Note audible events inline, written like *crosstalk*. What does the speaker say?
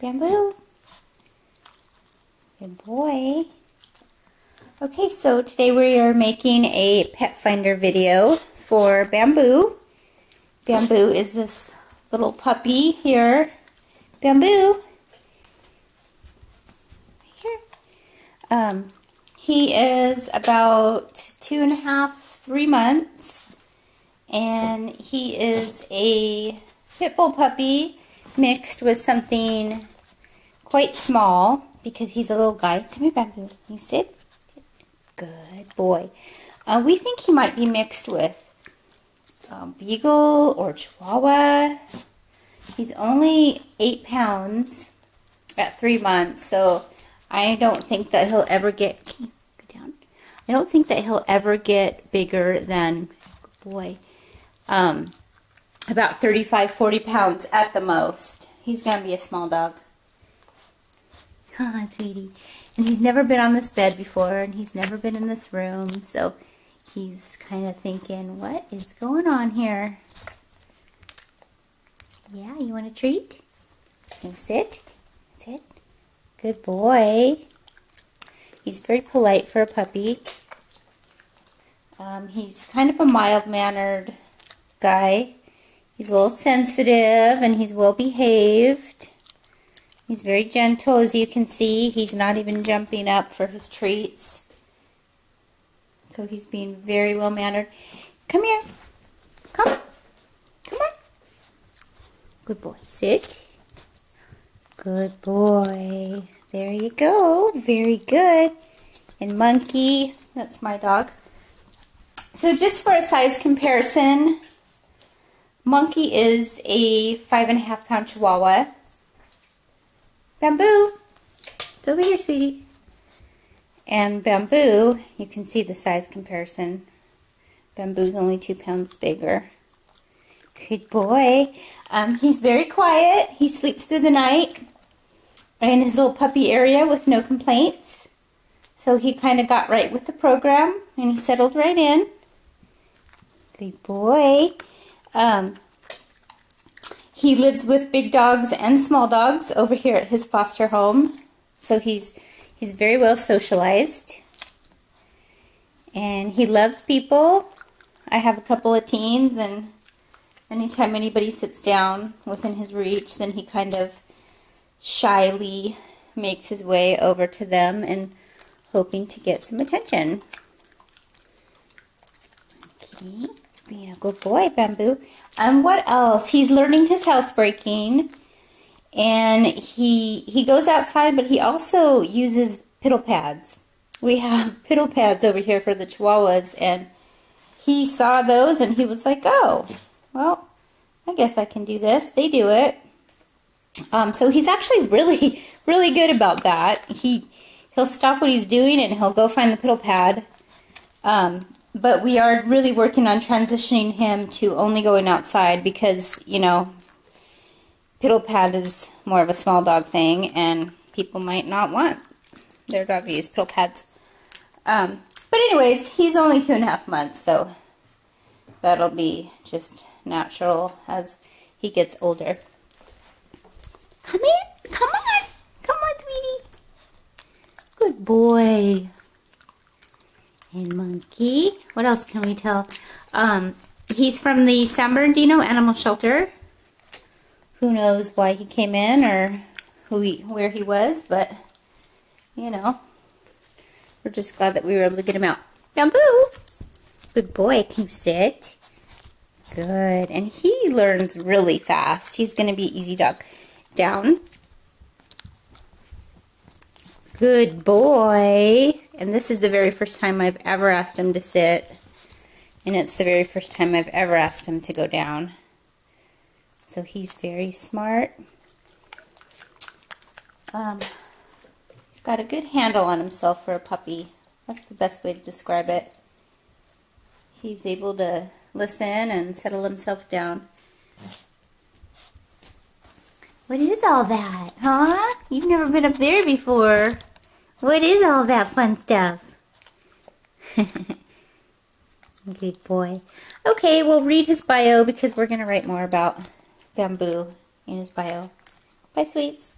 Bamboo. Good boy. Okay, so today we are making a pet finder video for Bamboo. Bamboo is this little puppy here. Bamboo. Here. Um, he is about two and a half, three months, and he is a pit bull puppy mixed with something quite small because he's a little guy. Come here, Bamboo. You sit. Good boy. Uh, we think he might be mixed with um, Beagle or Chihuahua. He's only eight pounds at three months, so I don't think that he'll ever get down. I don't think that he'll ever get bigger than boy, um, about 35, 40 pounds at the most. He's gonna be a small dog. *laughs* Ah, sweetie. And he's never been on this bed before, and he's never been in this room, so he's kind of thinking, what is going on here? Yeah, you want a treat? You sit? Sit. Good boy. He's very polite for a puppy. Um, he's kind of a mild-mannered guy. He's a little sensitive, and he's well-behaved. He's very gentle, as you can see. He's not even jumping up for his treats. So he's being very well-mannered. Come here. Come. Come on. Good boy. Sit. Good boy. There you go. Very good. And Monkey, that's my dog. So just for a size comparison, Monkey is a five and a half pound Chihuahua. Bamboo. It's over here, sweetie. And Bamboo, you can see the size comparison. Bamboo's only two pounds bigger. Good boy. Um, he's very quiet. He sleeps through the night in his little puppy area with no complaints. So he kind of got right with the program and he settled right in. Good boy. Um, he lives with big dogs and small dogs over here at his foster home. So he's he's very well socialized. And he loves people. I have a couple of teens and anytime anybody sits down within his reach, then he kind of shyly makes his way over to them and hoping to get some attention. Okay, being a good boy, Bamboo. And what else? He's learning his housebreaking. And he he goes outside, but he also uses piddle pads. We have *laughs* piddle pads over here for the Chihuahuas, and he saw those and he was like, oh, well, I guess I can do this. They do it. Um, so he's actually *laughs* really, really good about that. He he'll stop what he's doing and he'll go find the piddle pad. Um, but we are really working on transitioning him to only going outside because, you know, piddle pad is more of a small dog thing and people might not want their dog to use piddle pads. Um, but anyways, he's only two and a half months, so that'll be just natural as he gets older. Come here. Come on. Come on, sweetie. Good boy and monkey. What else can we tell? Um, he's from the San Bernardino Animal Shelter. Who knows why he came in or who he, where he was, but, you know, we're just glad that we were able to get him out. Bamboo! Good boy. Can you sit? Good. And he learns really fast. He's going to be easy dog. Down. Good boy. And this is the very first time I've ever asked him to sit. And it's the very first time I've ever asked him to go down. So he's very smart. Um, he's got a good handle on himself for a puppy. That's the best way to describe it. He's able to listen and settle himself down. What is all that, huh? You've never been up there before. What is all that fun stuff? *laughs* Good boy. Okay, we'll read his bio because we're going to write more about bamboo in his bio. Bye, sweets.